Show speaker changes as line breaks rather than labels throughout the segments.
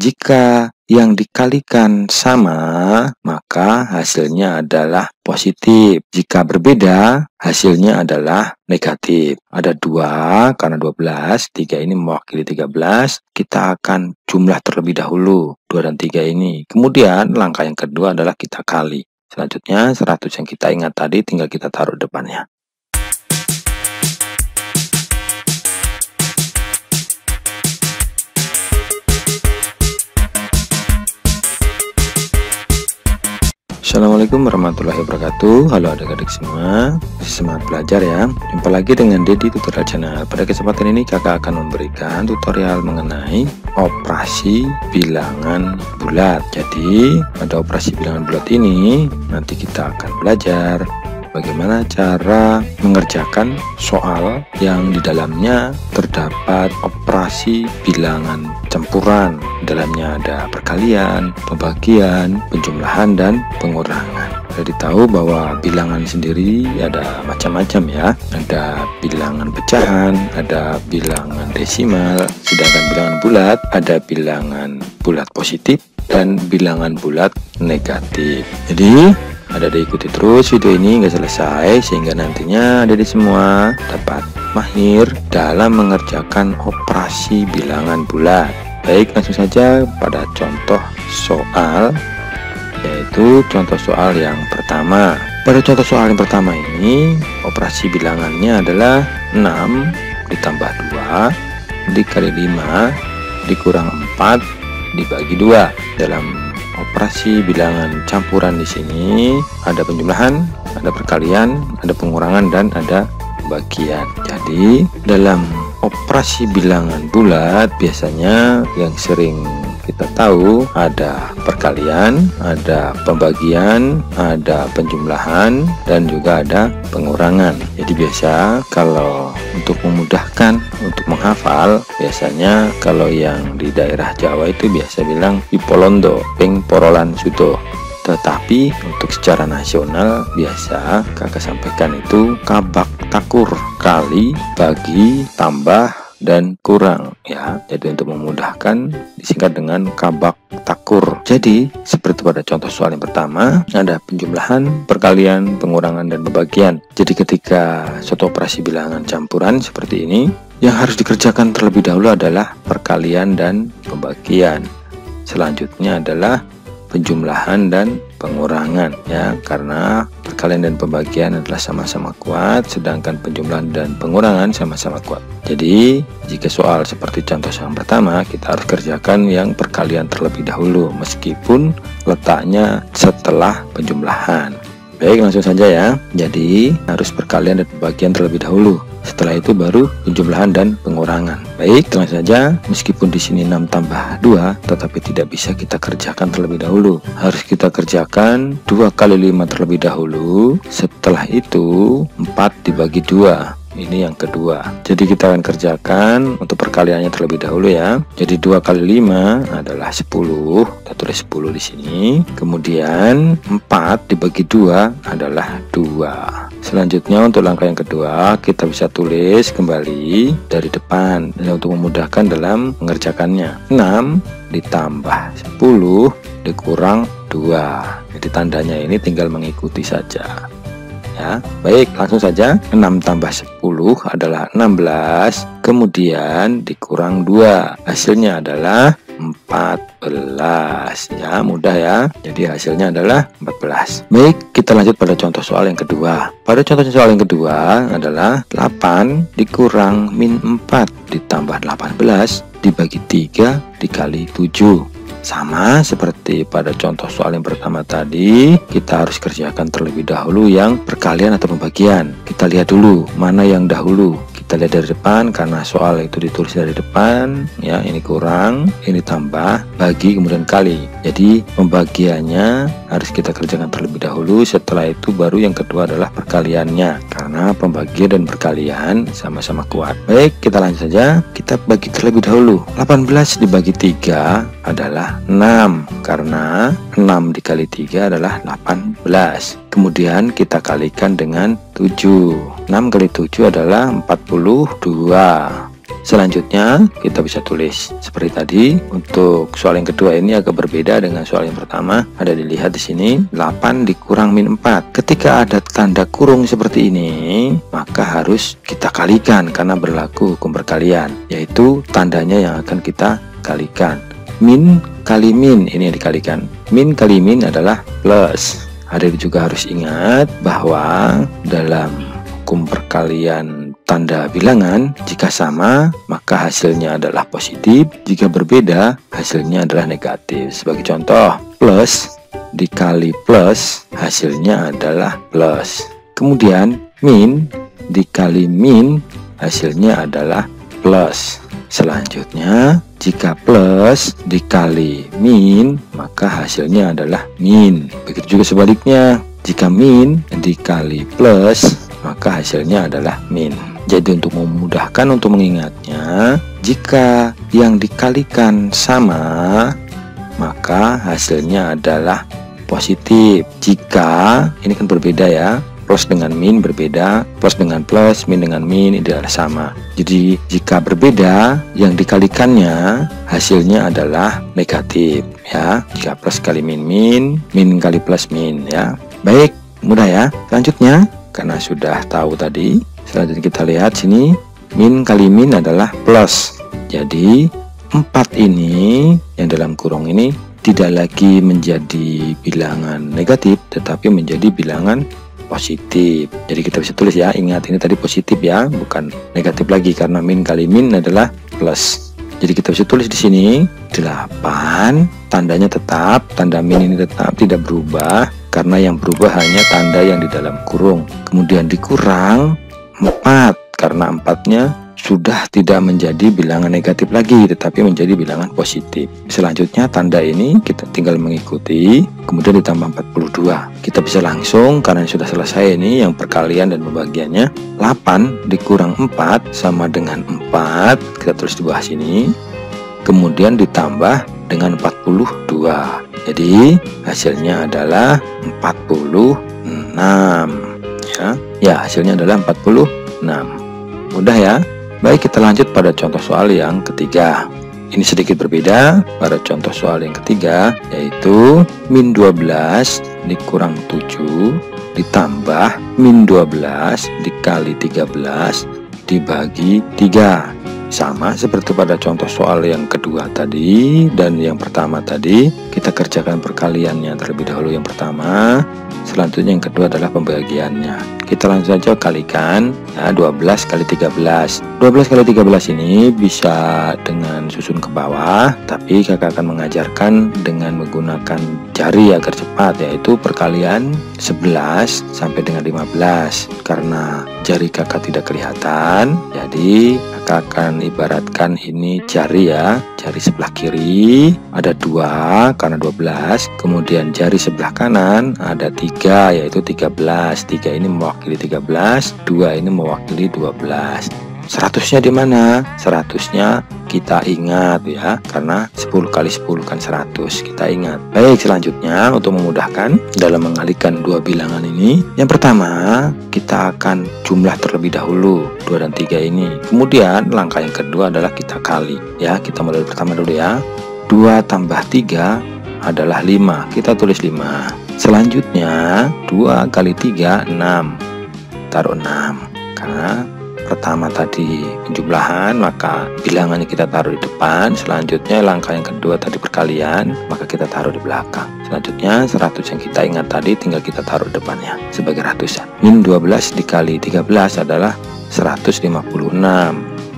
Jika yang dikalikan sama, maka hasilnya adalah positif. Jika berbeda, hasilnya adalah negatif. Ada dua, karena 12, tiga ini mewakili 13, kita akan jumlah terlebih dahulu, 2 dan 3 ini. Kemudian, langkah yang kedua adalah kita kali. Selanjutnya, 100 yang kita ingat tadi tinggal kita taruh depannya. Assalamualaikum warahmatullahi wabarakatuh. Halo adik-adik semua. Semangat belajar ya. Jumpa lagi dengan Dedi Tutorial Channel Pada kesempatan ini kakak akan memberikan tutorial mengenai Operasi bilangan bulat. Jadi pada operasi bilangan bulat ini Nanti kita akan belajar bagaimana cara mengerjakan soal yang di dalamnya terdapat operasi bilangan campuran. Dalamnya ada perkalian, pembagian, penjumlahan, dan pengurangan. Jadi tahu bahwa bilangan sendiri ada macam-macam ya. Ada bilangan pecahan, ada bilangan desimal, sedangkan bilangan bulat ada bilangan bulat positif dan bilangan bulat negatif. Jadi ada diikuti terus video ini nggak selesai sehingga nantinya ada di semua dapat mahir dalam mengerjakan operasi bilangan bulat. Baik, langsung saja pada contoh soal yaitu contoh soal yang pertama. Pada contoh soal yang pertama ini operasi bilangannya adalah 6 ditambah 2 dikali 5 dikurang 4 dibagi 2 dalam operasi bilangan campuran di sini ada penjumlahan, ada perkalian, ada pengurangan dan ada bagian. Jadi dalam operasi bilangan bulat biasanya yang sering kita tahu ada perkalian, ada pembagian, ada penjumlahan, dan juga ada pengurangan. Jadi biasa kalau untuk memudahkan untuk menghafal, biasanya kalau yang di daerah Jawa itu biasa bilang Ipolondo, Peng Porolan Suto. Tetapi untuk secara nasional biasa kakak sampaikan itu kabak takur kali bagi tambah dan kurang ya. Jadi untuk memudahkan disingkat dengan kabak takur. Jadi seperti pada contoh soal yang pertama ada penjumlahan, perkalian, pengurangan dan pembagian. Jadi ketika suatu operasi bilangan campuran seperti ini yang harus dikerjakan terlebih dahulu adalah perkalian dan pembagian. Selanjutnya adalah penjumlahan dan pengurangan ya. Karena perkalian dan pembagian adalah sama-sama kuat sedangkan penjumlahan dan pengurangan sama-sama kuat. Jadi jika soal seperti contoh yang pertama kita harus kerjakan yang perkalian terlebih dahulu meskipun letaknya setelah penjumlahan. Baik langsung saja ya. Jadi harus perkalian dan pembagian terlebih dahulu setelah itu baru penjumlahan dan pengurangan. Baik, tenang saja, meskipun di sini 6 tambah 2, tetapi tidak bisa kita kerjakan terlebih dahulu. Harus kita kerjakan 2 kali 5 terlebih dahulu. Setelah itu 4 dibagi 2 ini yang kedua. Jadi kita akan kerjakan untuk perkaliannya terlebih dahulu ya. Jadi 2 kali 5 adalah 10 kita tulis 10 di sini. Kemudian 4 dibagi 2 adalah 2 Selanjutnya untuk langkah yang kedua kita bisa tulis kembali dari depan. Dan untuk memudahkan dalam mengerjakannya. 6 ditambah 10 dikurang 2 jadi tandanya ini tinggal mengikuti saja ya. Baik langsung saja. 6 tambah 10 adalah 16 kemudian dikurang 2 hasilnya adalah 14 ya mudah ya. Jadi hasilnya adalah 14 baik kita lanjut pada contoh soal yang kedua. Pada contoh soal yang kedua adalah 8 dikurang min 4 ditambah 18 dibagi 3 dikali 7 sama seperti pada contoh soal yang pertama tadi, kita harus kerjakan terlebih dahulu yang perkalian atau pembagian. Kita lihat dulu mana yang dahulu. Kita lihat dari depan karena soal itu ditulis dari depan ya ini kurang ini tambah bagi kemudian kali. Jadi pembagiannya harus kita kerjakan terlebih dahulu setelah itu baru yang kedua adalah perkaliannya. Karena pembagian dan perkalian sama-sama kuat. Baik kita lanjut saja. Kita bagi terlebih dahulu. 18 dibagi 3 adalah 6 karena 6 dikali 3 adalah 18 kemudian kita kalikan dengan 7 6 kali 7 adalah 42 Selanjutnya kita bisa tulis seperti tadi. Untuk soal yang kedua ini agak berbeda dengan soal yang pertama. Ada dilihat di sini 8 dikurang min 4. Ketika ada tanda kurung seperti ini, maka harus kita kalikan karena berlaku hukum perkalian, yaitu tandanya yang akan kita kalikan. Min kali min ini yang dikalikan. Min kali min adalah plus. Ada juga harus ingat bahwa dalam hukum perkalian tanda bilangan jika sama maka hasilnya adalah positif jika berbeda hasilnya adalah negatif sebagai contoh plus dikali plus hasilnya adalah plus kemudian min dikali min hasilnya adalah plus selanjutnya jika plus dikali min maka hasilnya adalah min. Begitu juga sebaliknya. Jika min dikali plus maka hasilnya adalah min. Jadi untuk memudahkan untuk mengingatnya, jika yang dikalikan sama, maka hasilnya adalah positif. Jika ini kan berbeda ya, plus dengan min berbeda, plus dengan plus, min dengan min adalah sama. Jadi jika berbeda, yang dikalikannya hasilnya adalah negatif ya. Jika plus kali min min, min kali plus min ya. Baik, mudah ya. Selanjutnya, karena sudah tahu tadi, Selanjutnya kita lihat sini min kali min adalah plus. Jadi 4 ini yang dalam kurung ini tidak lagi menjadi bilangan negatif tetapi menjadi bilangan positif. Jadi kita bisa tulis ya, ingat ini tadi positif ya, bukan negatif lagi karena min kali min adalah plus. Jadi kita bisa tulis di sini 8 tandanya tetap, tanda min ini tetap tidak berubah karena yang berubah hanya tanda yang di dalam kurung. Kemudian dikurang 4 karena empatnya sudah tidak menjadi bilangan negatif lagi tetapi menjadi bilangan positif selanjutnya tanda ini kita tinggal mengikuti kemudian ditambah 42 kita bisa langsung karena sudah selesai ini yang perkalian dan pembagiannya 8 dikurang 4 sama dengan 4 kita tulis di bawah sini kemudian ditambah dengan 42 jadi hasilnya adalah 46 ya. Ya, hasilnya adalah 46. Mudah ya. Baik, kita lanjut pada contoh soal yang ketiga. Ini sedikit berbeda pada contoh soal yang ketiga yaitu min 12 dikurang 7 ditambah min 12 dikali 13 dibagi 3 sama seperti pada contoh soal yang kedua tadi dan yang pertama tadi kita kerjakan perkaliannya terlebih dahulu yang pertama. Selanjutnya yang kedua adalah pembagiannya kita langsung saja kalikan ya, 12 kali 13 12 kali 13 ini bisa dengan susun ke bawah tapi kakak akan mengajarkan dengan menggunakan jari agar cepat yaitu perkalian 11 sampai dengan 15 karena jari kakak tidak kelihatan jadi kakak akan ibaratkan ini jari ya jari sebelah kiri ada dua karena 12 kemudian jari sebelah kanan ada tiga yaitu 13 tiga ini mewakili mewakili 13, 2 ini mewakili 12. Seratusnya di mana? Seratusnya kita ingat ya, karena 10 kali 10 kan 100, kita ingat. Baik, selanjutnya untuk memudahkan dalam mengalihkan dua bilangan ini, yang pertama kita akan jumlah terlebih dahulu 2 dan 3 ini. Kemudian langkah yang kedua adalah kita kali ya. Kita mulai pertama dulu ya. 2 tambah 3 adalah 5. Kita tulis 5. Selanjutnya 2 kali 3 6 taruh 6 karena pertama tadi penjumlahan maka bilangannya kita taruh di depan. Selanjutnya langkah yang kedua tadi perkalian maka kita taruh di belakang. Selanjutnya 100 yang kita ingat tadi tinggal kita taruh di depannya sebagai ratusan. Min 12 dikali 13 adalah 156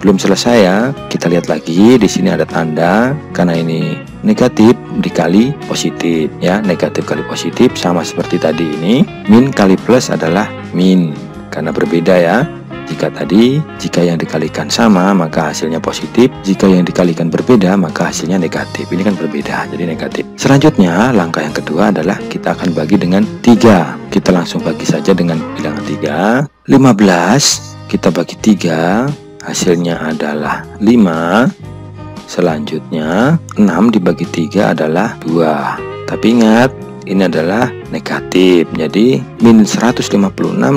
belum selesai ya kita lihat lagi di sini ada tanda. Karena ini negatif dikali positif ya negatif kali positif sama seperti tadi ini. Min kali plus adalah min karena berbeda ya. Jika tadi, jika yang dikalikan sama, maka hasilnya positif. Jika yang dikalikan berbeda, maka hasilnya negatif. Ini kan berbeda, jadi negatif. Selanjutnya, langkah yang kedua adalah kita akan bagi dengan 3. Kita langsung bagi saja dengan bilangan 3. 15, kita bagi 3, hasilnya adalah 5. Selanjutnya, 6 dibagi 3 adalah 2. Tapi ingat, ini adalah negatif jadi min 156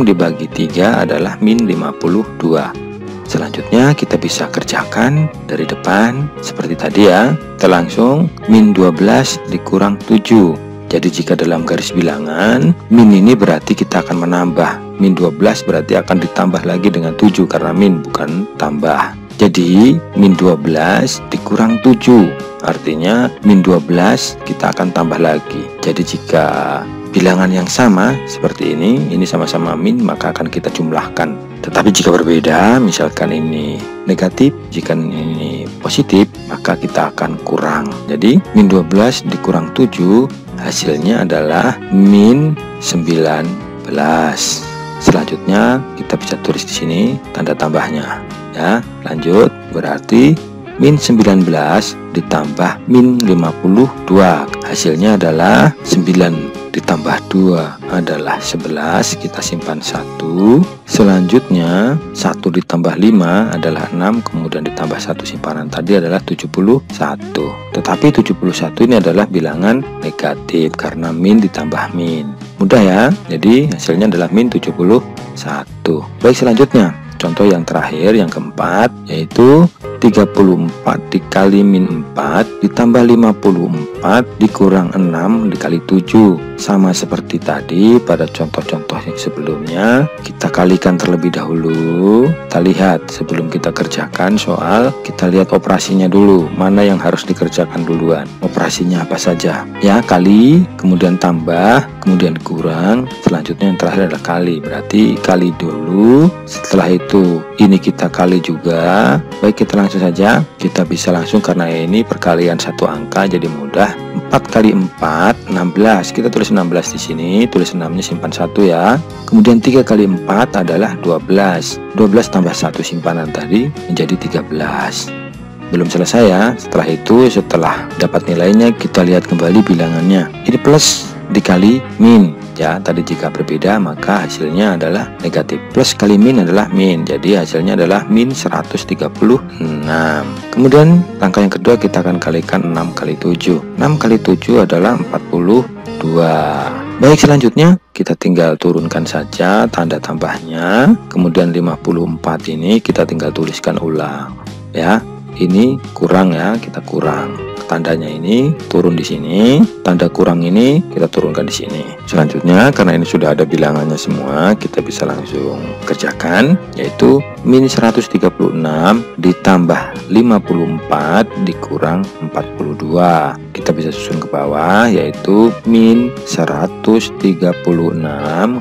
dibagi 3 adalah min 52 Selanjutnya kita bisa kerjakan dari depan seperti tadi ya. Kita langsung min 12 dikurang 7. Jadi jika dalam garis bilangan min ini berarti kita akan menambah. Min 12 berarti akan ditambah lagi dengan 7 karena min bukan tambah. Jadi min 12 dikurang 7 Artinya min 12 kita akan tambah lagi. Jadi jika bilangan yang sama seperti ini Ini sama-sama min maka akan kita jumlahkan. Tetapi jika berbeda misalkan ini negatif Jika ini positif maka kita akan kurang. Jadi min 12 dikurang 7 Hasilnya adalah min 19 Selanjutnya kita bisa tulis di sini tanda tambahnya. Ya lanjut. Berarti min 19 ditambah min 52 hasilnya adalah 9 ditambah 2 adalah 11 kita simpan 1 selanjutnya 1 ditambah 5 adalah 6 kemudian ditambah 1 simpanan tadi adalah 71 tetapi 71 ini adalah bilangan negatif karena min ditambah min. Mudah ya? Jadi hasilnya adalah min 71 baik selanjutnya Contoh yang terakhir yang keempat yaitu 34 dikali min 4 ditambah 54 dikurang 6 dikali 7 sama seperti tadi pada contoh-contoh yang sebelumnya kita kalikan terlebih dahulu. Kita lihat sebelum kita kerjakan soal kita lihat operasinya dulu mana yang harus dikerjakan duluan. Operasinya apa saja? Ya kali kemudian tambah kemudian kurang. Selanjutnya yang terakhir adalah kali. Berarti kali dulu setelah itu ini kita kali juga. Baik kita langsung saja. Kita bisa langsung karena ini perkalian satu angka jadi mudah. 4 kali 4 16 kita tulis 16 di sini. Tulis 6 nya simpan satu ya. Kemudian 3 kali 4 adalah 12 12 tambah 1 simpanan tadi menjadi 13 belum selesai ya. Setelah itu setelah dapat nilainya kita lihat kembali bilangannya. Ini plus dikali min ya tadi jika berbeda maka hasilnya adalah negatif. Plus kali min adalah min. Jadi hasilnya adalah min 136 kemudian langkah yang kedua kita akan kalikan 6 kali 7 6 kali 7 adalah 42 baik selanjutnya kita tinggal turunkan saja tanda tambahnya. Kemudian 54 ini kita tinggal tuliskan ulang. Ya ini kurang ya kita kurang tandanya ini turun di sini tanda kurang ini kita turunkan di sini. Selanjutnya karena ini sudah ada bilangannya semua kita bisa langsung kerjakan yaitu min 136 ditambah 54 dikurang 42 kita bisa susun ke bawah yaitu min 136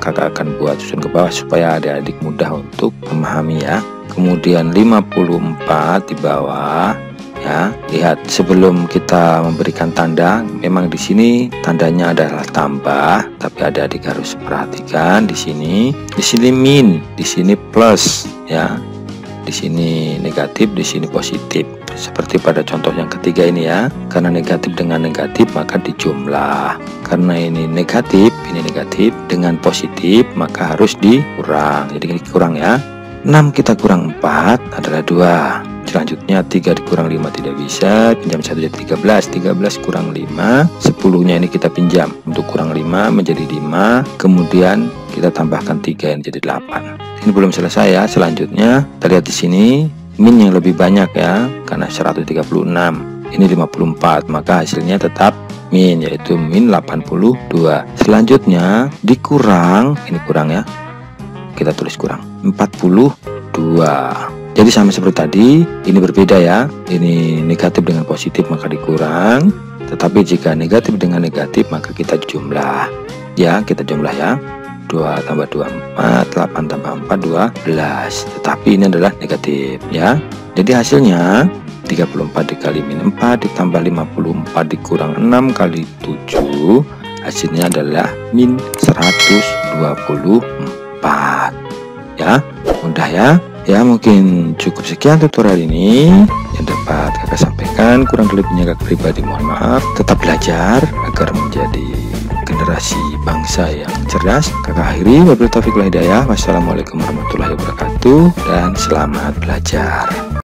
kakak akan buat susun ke bawah supaya adik-adik mudah untuk memahami ya. Kemudian 54 di bawah ya lihat sebelum kita memberikan tanda memang di sini tandanya adalah tambah tapi ada adik harus perhatikan di sini. Di sini min di sini plus ya. Di sini negatif di sini positif. Seperti pada contoh yang ketiga ini ya. Karena negatif dengan negatif maka dijumlah. Karena ini negatif ini negatif. Dengan positif maka harus dikurang. Jadi kurang ya. 6 kita kurang 4 adalah 2 Selanjutnya 3 dikurang 5 tidak bisa. Pinjam 1 jadi 13 13 kurang 5 10 nya ini kita pinjam. Untuk kurang 5 menjadi 5 Kemudian kita tambahkan 3 yang jadi 8 Ini belum selesai ya. Selanjutnya kita lihat di sini. Min yang lebih banyak ya Karena 136 Ini 54 Maka hasilnya tetap min yaitu min 82 Selanjutnya dikurang. Ini kurang ya. Kita tulis kurang. 42 jadi sama seperti tadi, ini berbeda ya. Ini negatif dengan positif maka dikurang. Tetapi jika negatif dengan negatif maka kita jumlah. Ya, kita jumlah ya. 2 tambah 2 4 8 tambah 4 12 tetapi ini adalah negatif ya jadi hasilnya 34 dikali min 4 ditambah 54 dikurang 6 kali 7 hasilnya adalah min 124 ya mudah ya Ya mungkin cukup sekian tutorial ini. Yang dapat kakak sampaikan kurang lebihnya kakak pribadi mohon maaf. Tetap belajar agar menjadi generasi bangsa yang cerdas. Kakak akhiri wabillahi taufiq wassalamualaikum warahmatullahi wabarakatuh dan selamat belajar